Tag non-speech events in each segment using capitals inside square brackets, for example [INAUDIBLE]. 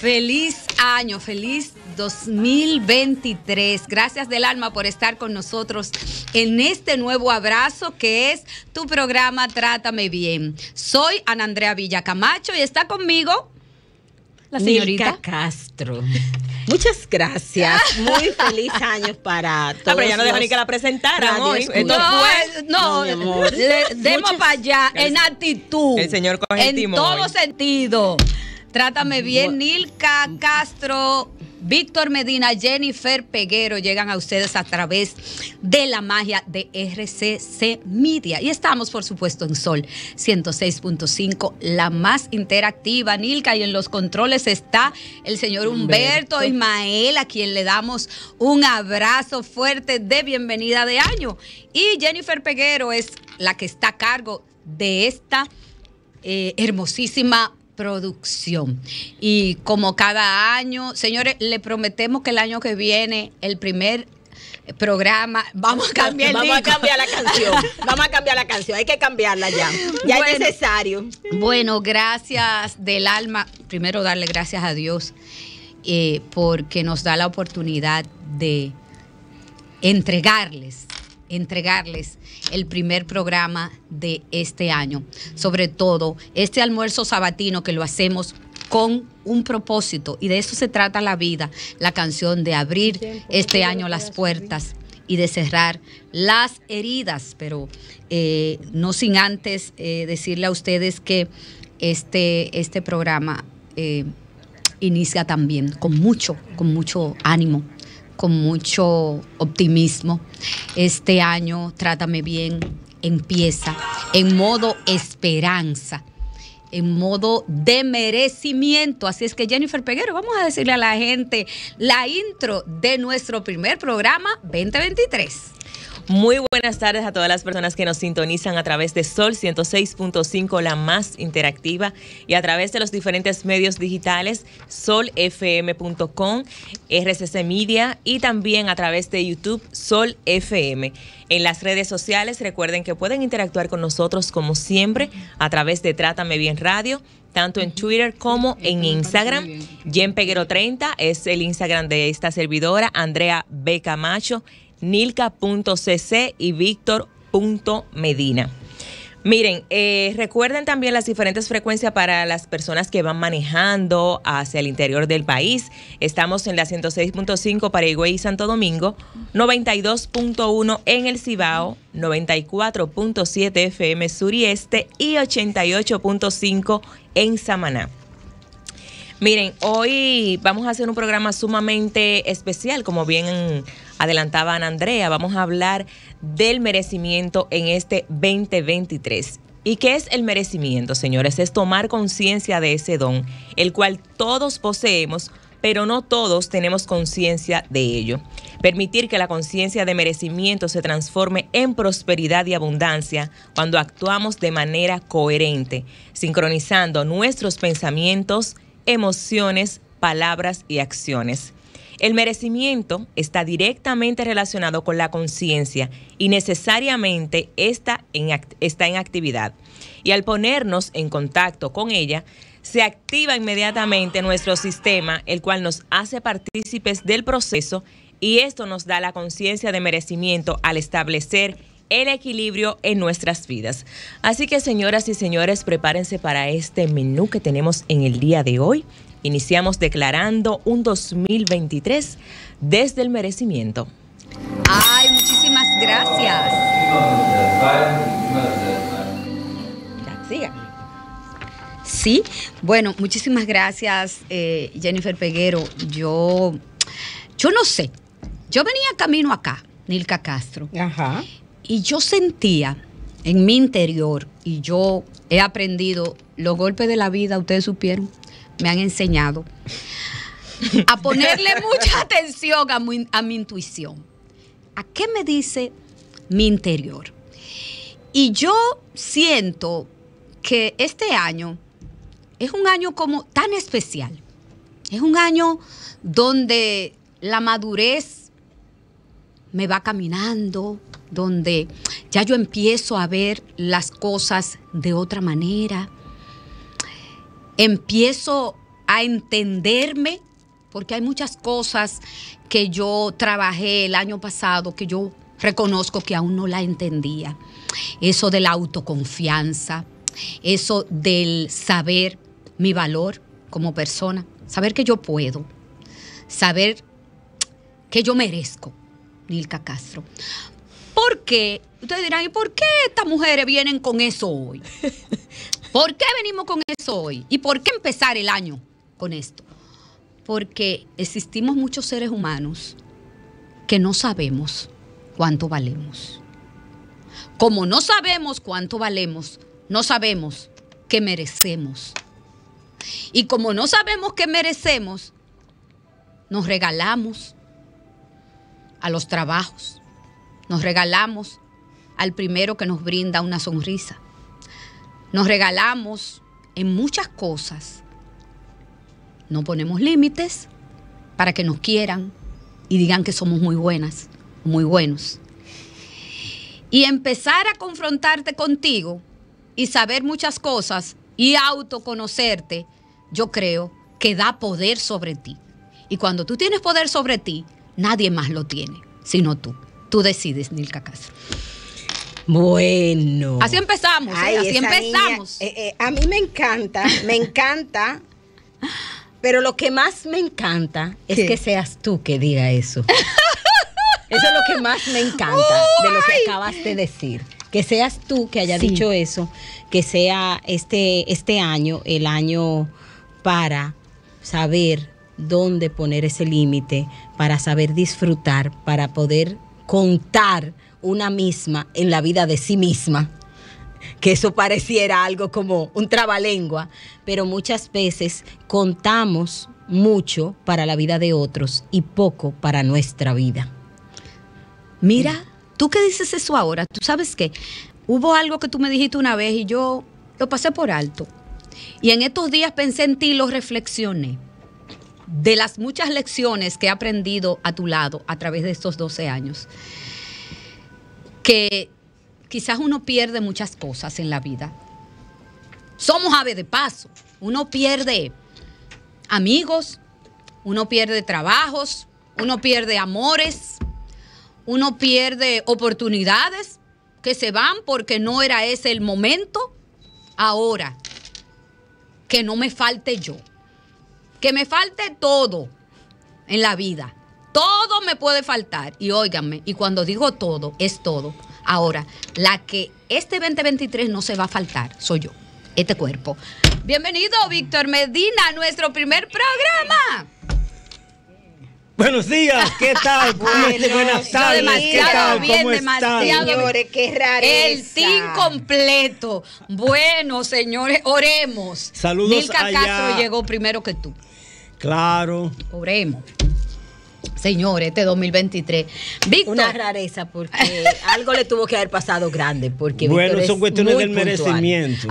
Feliz año, feliz 2023. Gracias del alma por estar con nosotros en este nuevo abrazo que es tu programa Trátame Bien. Soy Ana Andrea Villacamacho y está conmigo la señorita Castro. [LAUGHS] Muchas gracias. [LAUGHS] Muy feliz año para todos. Ah, pero ya no dejó ni que la presentaran hoy. no, no, demos para allá en actitud. El señor coge En todo sentido. Trátame bien, Nilka Castro. Víctor Medina, Jennifer Peguero llegan a ustedes a través de la magia de RCC Media. Y estamos, por supuesto, en Sol 106.5, la más interactiva. Nilka, y en los controles está el señor Humberto, Ismael, a quien le damos un abrazo fuerte de bienvenida de año. Y Jennifer Peguero es la que está a cargo de esta eh, hermosísima producción. Y como cada año, señores, le prometemos que el año que viene, el primer programa, vamos a cambiar Vamos a cambiar la canción. [LAUGHS] Vamos a cambiar la canción. Hay que cambiarla ya. Ya es necesario. Bueno, gracias del alma. Primero darle gracias a Dios eh, porque nos da la oportunidad de entregarles, entregarles el primer programa de este año. Sobre todo, este almuerzo sabatino que lo hacemos con un propósito y de eso se trata la vida, la canción de abrir este año las puertas y de cerrar las heridas, pero eh, no sin antes eh, decirle a ustedes que este, este programa eh, inicia también con mucho, con mucho ánimo, con mucho optimismo. Este año, Trátame Bien, empieza en modo esperanza en modo de merecimiento. Así es que Jennifer Peguero, vamos a decirle a la gente la intro de nuestro primer programa 2023. Muy buenas tardes a todas las personas que nos sintonizan a través de Sol 106.5, la más interactiva, y a través de los diferentes medios digitales, solfm.com, RCC Media y también a través de YouTube, Sol FM. En las redes sociales, recuerden que pueden interactuar con nosotros como siempre a través de Trátame Bien Radio tanto en Twitter como en Instagram. Jen Peguero 30 es el Instagram de esta servidora, Andrea B. Camacho nilka.cc y víctor.medina. Miren, eh, recuerden también las diferentes frecuencias para las personas que van manejando hacia el interior del país. Estamos en la 106.5 para Higüey y Santo Domingo, 92.1 en el Cibao, 94.7 FM Sur y Este y 88.5 en Samaná. Miren, hoy vamos a hacer un programa sumamente especial, como bien adelantaba Ana Andrea, vamos a hablar del merecimiento en este 2023. ¿Y qué es el merecimiento, señores? Es tomar conciencia de ese don, el cual todos poseemos, pero no todos tenemos conciencia de ello. Permitir que la conciencia de merecimiento se transforme en prosperidad y abundancia cuando actuamos de manera coherente, sincronizando nuestros pensamientos, emociones, palabras y acciones. El merecimiento está directamente relacionado con la conciencia y necesariamente está en, está en actividad. Y al ponernos en contacto con ella, se activa inmediatamente nuestro sistema, el cual nos hace partícipes del proceso y esto nos da la conciencia de merecimiento al establecer el equilibrio en nuestras vidas. Así que señoras y señores, prepárense para este menú que tenemos en el día de hoy. Iniciamos declarando un 2023 desde el merecimiento. Ay, muchísimas gracias. Sí, bueno, muchísimas gracias, eh, Jennifer Peguero. Yo, yo no sé, yo venía camino acá, Nilka Castro. Ajá. Y yo sentía en mi interior, y yo he aprendido, los golpes de la vida, ustedes supieron, me han enseñado a ponerle [LAUGHS] mucha atención a mi, intuición. ¿A qué me dice mi interior? Y yo siento que este año es un año como tan especial. Es un año donde la madurez me va caminando, donde ya yo empiezo a ver las cosas de otra manera, empiezo a entenderme, porque hay muchas cosas que yo trabajé el año pasado que yo reconozco que aún no la entendía. Eso de la autoconfianza, eso del saber mi valor como persona, saber que yo puedo, saber que yo merezco, Nilka Castro. ¿Por qué? Ustedes dirán, ¿y por qué estas mujeres vienen con eso hoy? [LAUGHS] ¿Por qué venimos con eso hoy? ¿Y por qué empezar el año con esto? Porque existimos muchos seres humanos que no sabemos cuánto valemos. Como no sabemos cuánto valemos, no sabemos qué merecemos. Y como no sabemos qué merecemos, nos regalamos a los trabajos, nos regalamos al primero que nos brinda una sonrisa, nos regalamos en muchas cosas, no ponemos límites para que nos quieran y digan que somos muy buenas, muy buenos. Y empezar a confrontarte contigo y saber muchas cosas y autoconocerte, yo creo que da poder sobre ti. Y cuando tú tienes poder sobre ti, nadie más lo tiene, sino tú. Tú decides, Nilka Castro. Bueno. Así empezamos, ¿eh? así empezamos. Eh, eh, a mí me encanta, me encanta, pero lo que más me encanta es que seas tú que diga eso. [LAUGHS] Eso es lo que más me encanta de lo que acabas de decir. Que seas tú que haya dicho eso, que sea este, este año el año para saber dónde poner ese límite, para saber disfrutar, para poder contar una misma en la vida de sí misma. Que eso pareciera algo como un trabalengua, pero muchas veces contamos mucho para la vida de otros y poco para nuestra vida. Mira, tú que dices eso ahora, tú sabes que hubo algo que tú me dijiste una vez y yo lo pasé por alto. Y en estos días pensé en ti y lo reflexioné. De las muchas lecciones que he aprendido a tu lado a través de estos 12 años, que quizás uno pierde muchas cosas en la vida. Somos ave de paso. Uno pierde amigos, uno pierde trabajos, uno pierde amores, uno pierde oportunidades que se van porque no era ese el momento. Ahora, que no me falte yo, que me falte todo en la vida. Todo me puede faltar. Y óiganme, y cuando digo todo, es todo. Ahora, la que este 2023 no se va a faltar, soy yo, este cuerpo. Bienvenido, Víctor Medina, a nuestro primer programa. Buenos días, ¿qué tal? [LAUGHS] Buenas tardes, ¿qué tal? Bien, ¿Cómo están? Señores, qué rareza. El team completo. Bueno, señores, oremos. Saludos Milka allá. Castro llegó primero que tú. Claro. Oremos. Señores, este 2023. Víctor, Una rareza porque [LAUGHS] algo le tuvo que haber pasado grande porque bueno, Víctor son es cuestiones muy del puntual. merecimiento.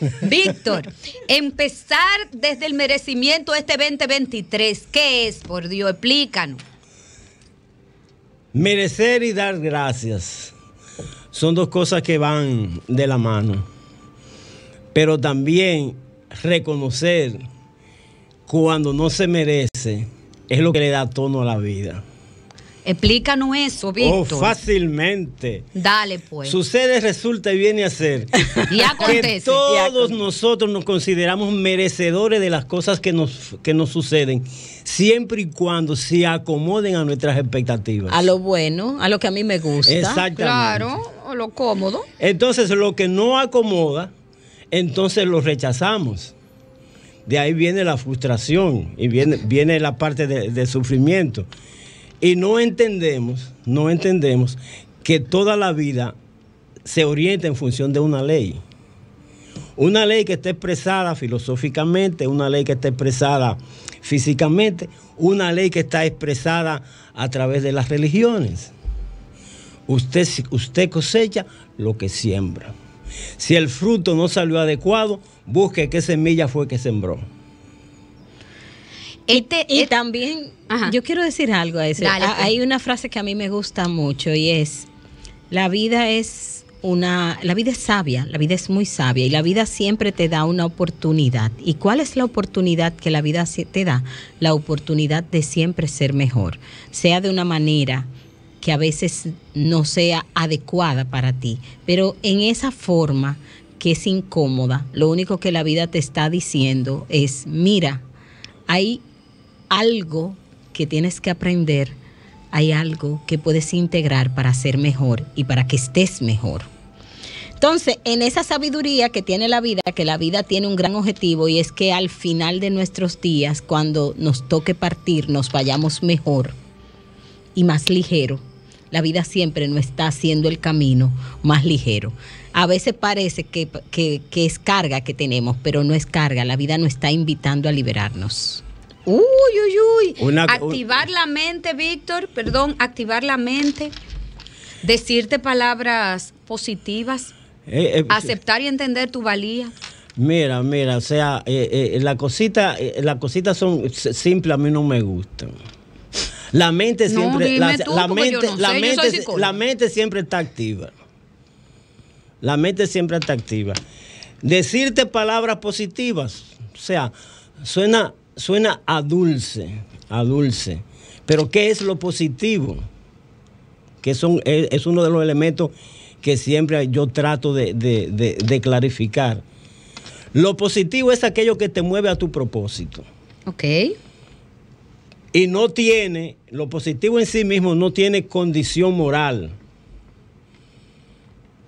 [LAUGHS] Víctor, empezar desde el merecimiento este 2023, ¿qué es? Por Dios, explícanos. Merecer y dar gracias son dos cosas que van de la mano. Pero también reconocer cuando no se merece es lo que le da tono a la vida. Explícanos eso, Oh, Víctor. fácilmente. Dale, pues. Sucede, resulta y viene a ser [LAUGHS] Y acontece. que todos nosotros nos consideramos merecedores de las cosas que nos, que nos suceden, siempre y cuando se acomoden a nuestras expectativas. A lo bueno, a lo que a mí me gusta. Exactamente. Claro, o lo cómodo. Entonces, lo que no acomoda, entonces lo rechazamos. De ahí viene la frustración y viene, viene la parte de, de sufrimiento. Y no entendemos, no entendemos que toda la vida se orienta en función de una ley. Una ley que está expresada filosóficamente, una ley que está expresada físicamente, una ley que está expresada a través de las religiones. Usted, usted cosecha lo que siembra. Si el fruto no salió adecuado, busque qué semilla fue que sembró. Este, Y también, Ajá. yo quiero decir algo a eso. Dale, Ah, pues. Hay una frase que a mí me gusta mucho y es, la vida es una, la vida es sabia, la vida es muy sabia y la vida siempre te da una oportunidad. ¿Y cuál es la oportunidad que la vida te da? La oportunidad de siempre ser mejor, sea de una manera que a veces no sea adecuada para ti, pero en esa forma que es incómoda, lo único que la vida te está diciendo es, mira, hay algo que tienes que aprender, hay algo que puedes integrar para ser mejor y para que estés mejor. Entonces, en esa sabiduría que tiene la vida, que la vida tiene un gran objetivo y es que al final de nuestros días, cuando nos toque partir, nos vayamos mejor y más ligero la vida siempre nos está haciendo el camino más ligero. A veces parece que, es carga que tenemos, pero no es carga. La vida nos está invitando a liberarnos. Uy, uy, uy. activar la mente, Víctor, perdón, activar la mente, decirte palabras positivas, eh, eh, aceptar y entender tu valía. Mira, mira, o sea, eh, la cosita, las cositas son simples, a mí no me gustan. La mente siempre, la, mente, la, mente, la mente siempre está activa. La mente siempre está activa. Decirte palabras positivas, o sea, suena, suena a dulce, a dulce. Pero ¿qué es lo positivo? Que son, es, uno de los elementos que siempre yo trato de, de clarificar. Lo positivo es aquello que te mueve a tu propósito. Ok y no tiene, lo positivo en sí mismo no tiene condición moral.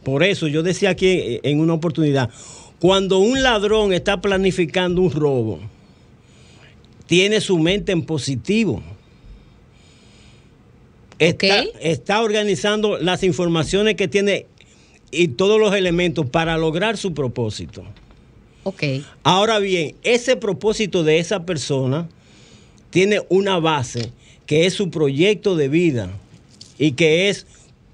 Por eso yo decía aquí en una oportunidad, cuando un ladrón está planificando un robo, tiene su mente en positivo. Está, está organizando las informaciones que tiene y todos los elementos para lograr su propósito. Okay. Ahora bien, ese propósito de esa persona tiene una base que es su proyecto de vida y que es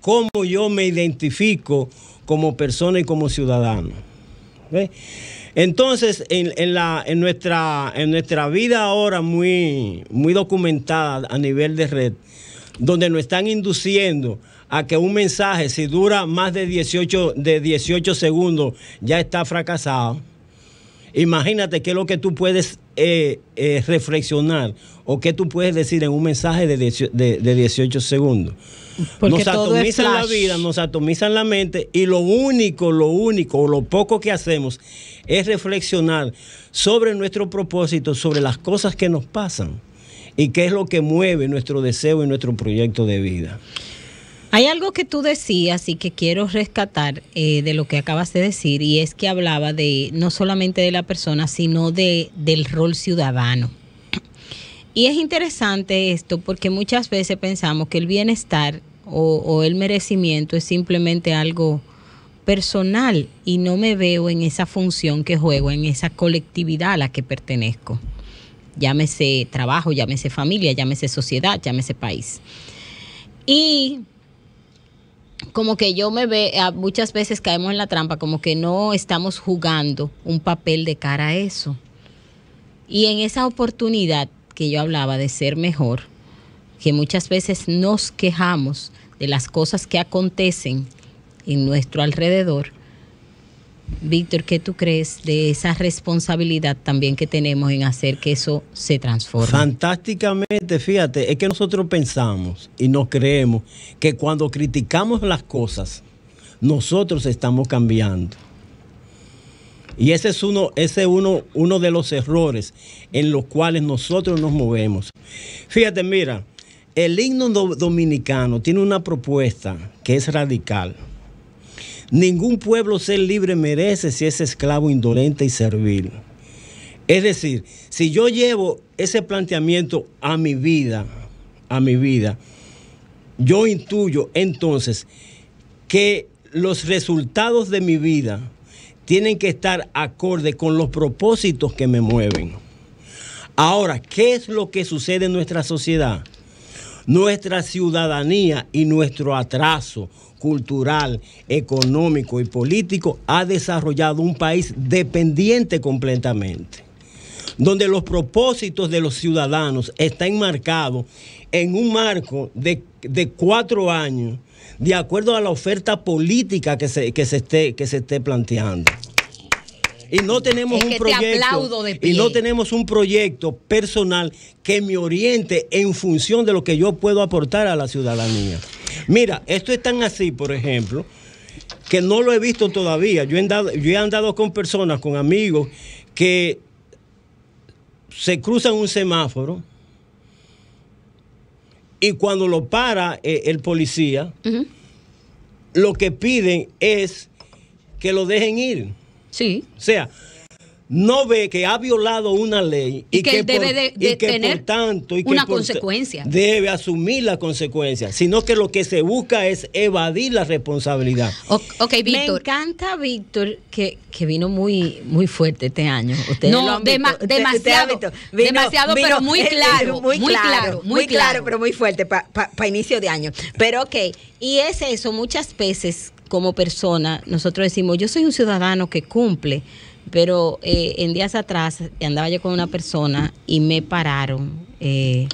cómo yo me identifico como persona y como ciudadano. Entonces, en, la, en, nuestra, en nuestra vida ahora muy, muy documentada a nivel de red, donde nos están induciendo a que un mensaje, si dura más de 18, de 18 segundos, ya está fracasado Imagínate qué es lo que tú puedes eh, eh, reflexionar o qué tú puedes decir en un mensaje de, 18, segundos. nos atomizan la vida, nos atomizan la mente y lo único, lo único, o lo poco que hacemos es reflexionar sobre nuestro propósito, sobre las cosas que nos pasan y qué es lo que mueve nuestro deseo y nuestro proyecto de vida. Hay algo que tú decías y que quiero rescatar eh, de lo que acabas de decir y es que hablaba de no solamente de la persona, sino de, del rol ciudadano. Y es interesante esto porque muchas veces pensamos que el bienestar o, o el merecimiento es simplemente algo personal y no me veo en esa función que juego, en esa colectividad a la que pertenezco. Llámese trabajo, llámese familia, llámese sociedad, llámese país. Y como que yo me ve, muchas veces caemos en la trampa, como que no estamos jugando un papel de cara a eso. Y en esa oportunidad que yo hablaba de ser mejor, que muchas veces nos quejamos de las cosas que acontecen en nuestro alrededor, Víctor, ¿qué tú crees de esa responsabilidad también que tenemos en hacer que eso se transforme? Fantásticamente, fíjate, es que nosotros pensamos y nos creemos que cuando criticamos las cosas, nosotros estamos cambiando. Y ese es uno, ese uno, uno de los errores en los cuales nosotros nos movemos. Fíjate, mira, el himno dominicano tiene una propuesta que es radical. Ningún pueblo ser libre merece si es esclavo indolente y servil. Es decir, si yo llevo ese planteamiento a mi vida, a mi vida, yo intuyo entonces que los resultados de mi vida tienen que estar acorde con los propósitos que me mueven. Ahora, ¿qué es lo que sucede en nuestra sociedad? Nuestra ciudadanía y nuestro atraso cultural, económico y político, ha desarrollado un país dependiente completamente, donde los propósitos de los ciudadanos están marcados en un marco de, cuatro años de acuerdo a la oferta política que se, que se, esté, que se esté planteando. Y no tenemos Es un que proyecto. de y no tenemos un proyecto personal que me oriente en función de lo que yo puedo aportar a la ciudadanía. Mira, esto es tan así, por ejemplo, que no lo he visto todavía. Yo he andado, yo he andado con personas, con amigos, que se cruzan un semáforo y cuando lo para eh, el policía, lo que piden es que lo dejen ir. Sí. O sea, no ve que ha violado una ley Y que por- debe de- y de que tener por tanto y que una por- consecuencia. debe asumir la consecuencia, sino que lo que se busca es evadir la responsabilidad. O- ok, Me Víctor. encanta, Víctor, que, que vino muy, muy fuerte este año. Ustedes No, lo han visto. dema- Usted- usted demasiado. Vino- demasiado, pero muy [LAUGHS] eh, claro, muy claro, muy claro. pero muy fuerte para inicio de año. Pero ok, y es eso, muchas veces como persona, nosotros decimos, yo soy un ciudadano que cumple, pero eh, en días atrás andaba yo con una persona y me pararon. eh,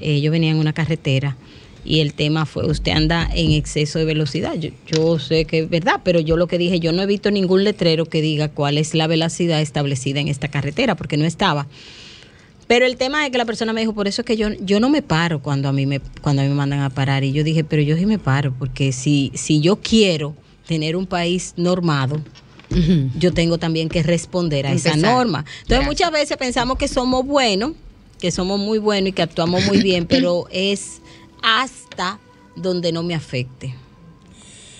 ellos venían en una carretera y el tema fue, usted anda en exceso de velocidad. Yo, yo sé que es verdad, pero yo lo que dije, yo no he visto ningún letrero que diga cuál es la velocidad establecida en esta carretera, porque no estaba. Pero el tema es que la persona me dijo, por eso es que yo, yo no me paro cuando a mí me cuando a mí me mandan a parar. Y yo dije, pero yo sí me paro, porque si, si yo quiero tener un país normado, Yo tengo también que responder a esa norma. Entonces Gracias. muchas veces pensamos que somos buenos, que somos muy buenos y que actuamos muy bien, [CLEARS THROAT] pero es hasta donde no me afecte.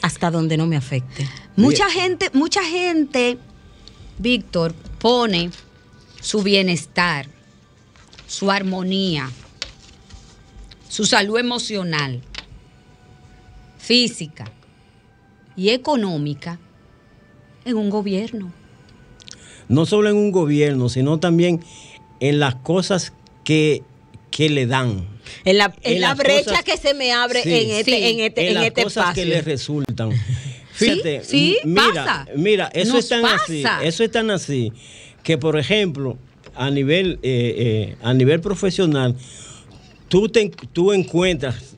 Hasta donde no me afecte. Mucha gente, mucha gente, Víctor, pone su bienestar, su armonía, su salud emocional, física y económica en un gobierno. No solo en un gobierno, sino también en las cosas que, que le dan. En la, en En la brecha cosas- que se me abre Sí. en este, Sí. en este, en en las este cosas espacio. que le resultan. [LAUGHS] Fíjate, sí, mira, pasa. mira, eso Nos es tan así, eso es tan así que por ejemplo a nivel eh, eh, a nivel profesional tú te, tú encuentras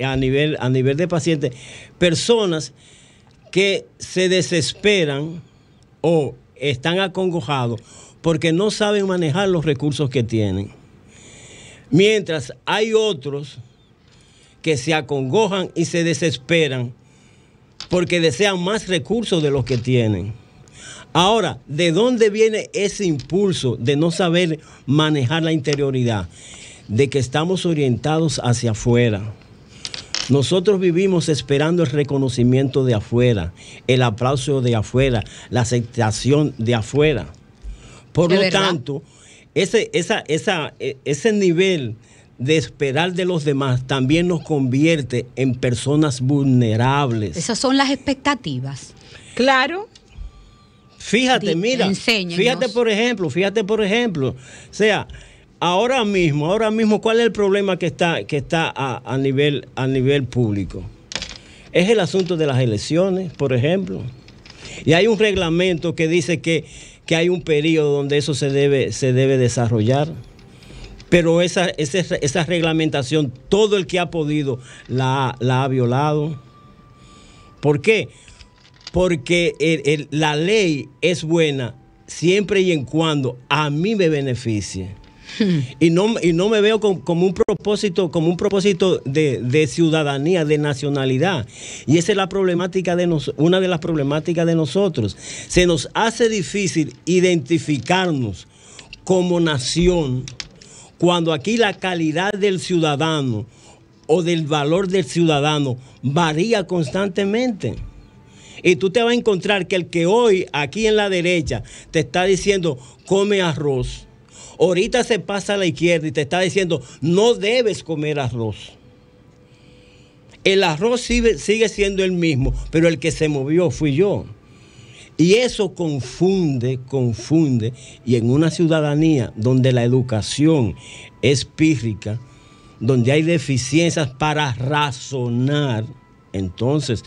a nivel a nivel de pacientes personas que se desesperan o están acongojados porque no saben manejar los recursos que tienen. Mientras hay otros que se acongojan y se desesperan porque desean más recursos de los que tienen. Ahora, ¿de dónde viene ese impulso de no saber manejar la interioridad? De que estamos orientados hacia afuera. Nosotros vivimos esperando el reconocimiento de afuera, el aplauso de afuera, la aceptación de afuera. Por ¿De lo verdad? tanto, ese, esa, esa, e- ese nivel de esperar de los demás también nos convierte en personas vulnerables. Esas son las expectativas. Claro. Fíjate, mira, enséñenos. fíjate por ejemplo, fíjate por ejemplo, o sea, ahora mismo, ahora mismo, ¿cuál es el problema que está, que está a, nivel, a nivel público? Es el asunto de las elecciones, por ejemplo. Y hay un reglamento que dice que, que hay un periodo donde eso se debe, se debe desarrollar. Pero esa, esa, esa reglamentación, todo el que ha podido la, la ha violado. ¿Por qué? Porque la ley es buena siempre y en cuando a mí me beneficie. [LAUGHS] Y no, y no me veo com- como, un propósito, como un propósito de, de ciudadanía, de nacionalidad. Y esa es la problemática de nos, una de las problemáticas de nosotros. Se nos hace difícil identificarnos como nación cuando aquí la calidad del ciudadano o del valor del ciudadano varía constantemente. Y tú te vas a encontrar que el que hoy aquí en la derecha te está diciendo come arroz, ahorita se pasa a la izquierda y te está diciendo no debes comer arroz. El arroz sigue, sigue siendo el mismo, pero el que se movió fui yo. Y eso confunde, confunde. Y en una ciudadanía donde la educación es pírrica, donde hay deficiencias para razonar, entonces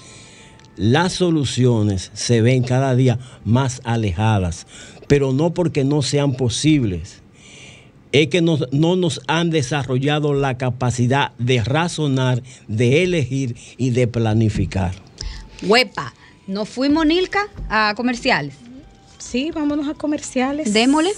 las soluciones se ven cada día más alejadas, pero no porque no sean posibles. Es que nos- no nos han desarrollado la capacidad de razonar, de elegir y de planificar. Huepa, ¿nos fuimos, Nilka, a comerciales? Sí, vámonos a comerciales. Démosle.